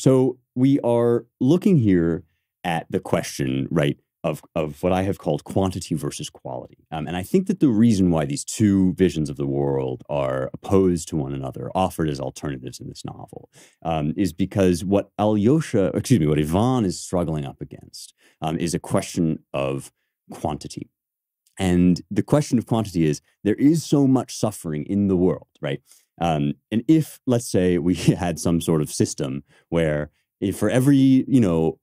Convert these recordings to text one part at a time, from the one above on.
So we are looking here at the question, right, of, of what I have called quantity versus quality. Um, and I think that the reason why these two visions of the world are opposed to one another, offered as alternatives in this novel, um, is because what Alyosha, excuse me, what Ivan is struggling up against um, is a question of quantity. And the question of quantity is there is so much suffering in the world, right? Um, and if, let's say, we had some sort of system where for every you know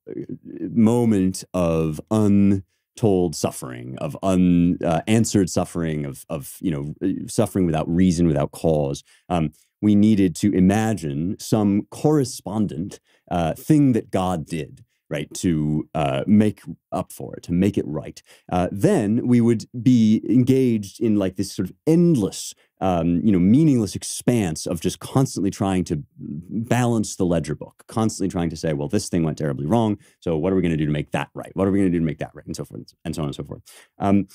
moment of untold suffering, of unanswered uh, suffering, of of you know suffering without reason, without cause, um, we needed to imagine some correspondent uh, thing that God did right to uh, make up for it to make it right uh, then we would be engaged in like this sort of endless um, you know meaningless expanse of just constantly trying to balance the ledger book constantly trying to say well this thing went terribly wrong so what are we going to do to make that right what are we going to do to make that right and so forth and so on and so forth um,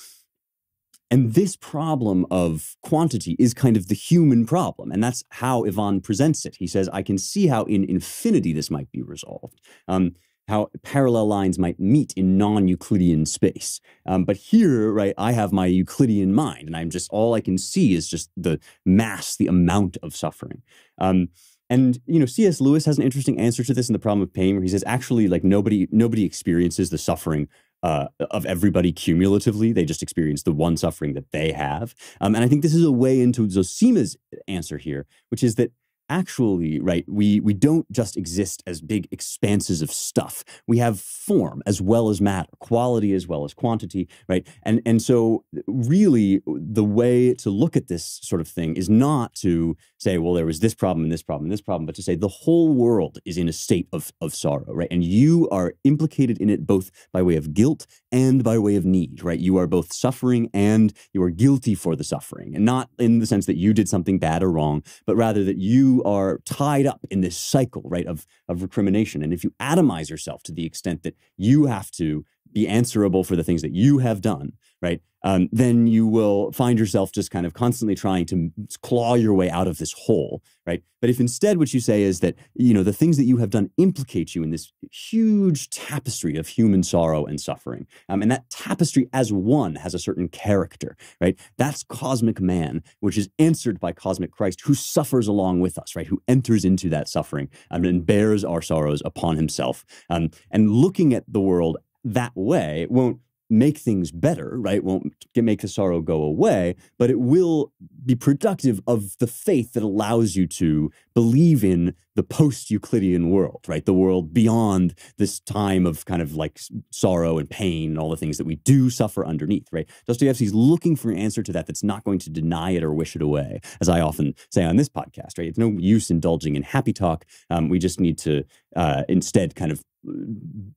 and this problem of quantity is kind of the human problem. And that's how Ivan presents it. He says, I can see how in infinity this might be resolved. Um, how parallel lines might meet in non-Euclidean space. Um, but here, right, I have my Euclidean mind, and I'm just all I can see is just the mass, the amount of suffering. Um, and you know, C.S. Lewis has an interesting answer to this in the problem of pain, where he says actually, like nobody nobody experiences the suffering uh, of everybody cumulatively. They just experience the one suffering that they have. Um, and I think this is a way into Zosima's answer here, which is that actually right we we don't just exist as big expanses of stuff. We have form as well as matter quality as well as quantity right? And and so really the way to look at this sort of thing is not to say well there was this problem and this problem and this problem but to say the whole world is in a state of of sorrow right? And you are implicated in it both by way of guilt and by way of need right you are both suffering and you are guilty for the suffering and not in the sense that you did something bad or wrong but rather that you are tied up in this cycle, right, of, of recrimination. And if you atomize yourself to the extent that you have to be answerable for the things that you have done, right? Um, then you will find yourself just kind of constantly trying to claw your way out of this hole, right? But if instead what you say is that, you know, the things that you have done implicate you in this huge tapestry of human sorrow and suffering, um, and that tapestry as one has a certain character, right? That's cosmic man, which is answered by cosmic Christ, who suffers along with us, right? Who enters into that suffering um, and bears our sorrows upon himself. Um, and looking at the world that way It won't make things better, right? Won't make the sorrow go away, but it will be productive of the faith that allows you to believe in the post Euclidean world, right? The world beyond this time of kind of like sorrow and pain and all the things that we do suffer underneath, right? Dostoevsky's looking for an answer to that that's not going to deny it or wish it away, as I often say on this podcast, right? It's no use indulging in happy talk. Um, we just need to uh, instead kind of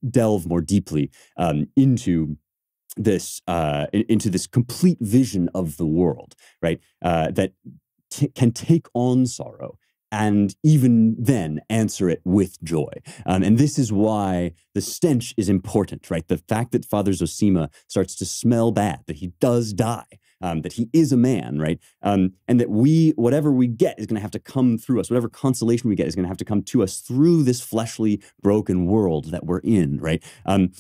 delve more deeply um, into this uh, into this complete vision of the world, right? Uh, that t- can take on sorrow and even then answer it with joy. Um, and this is why the stench is important, right? The fact that Father Zosima starts to smell bad, that he does die, um, that he is a man, right? Um, and that we, whatever we get, is going to have to come through us. Whatever consolation we get is going to have to come to us through this fleshly, broken world that we're in, right? Um,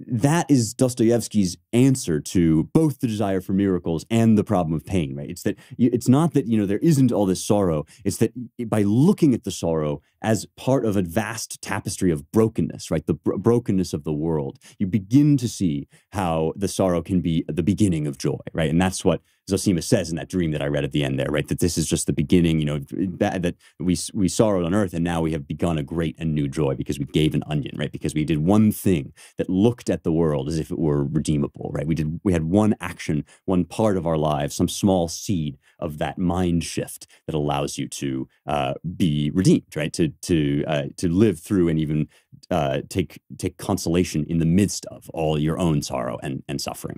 that is Dostoevsky's answer to both the desire for miracles and the problem of pain, right? It's that it's not that, you know, there isn't all this sorrow. It's that by looking at the sorrow as part of a vast tapestry of brokenness, right? The bro- brokenness of the world, you begin to see how the sorrow can be the beginning of joy, right? And that's what Zosima says in that dream that I read at the end there, right? That this is just the beginning, you know, that, that we we sorrowed on earth and now we have begun a great and new joy because we gave an onion, right? Because we did one thing that looked at the world as if it were redeemable, right? We did we had one action, one part of our lives, some small seed of that mind shift that allows you to uh, be redeemed, right? To to uh, to live through and even uh, take take consolation in the midst of all your own sorrow and and suffering.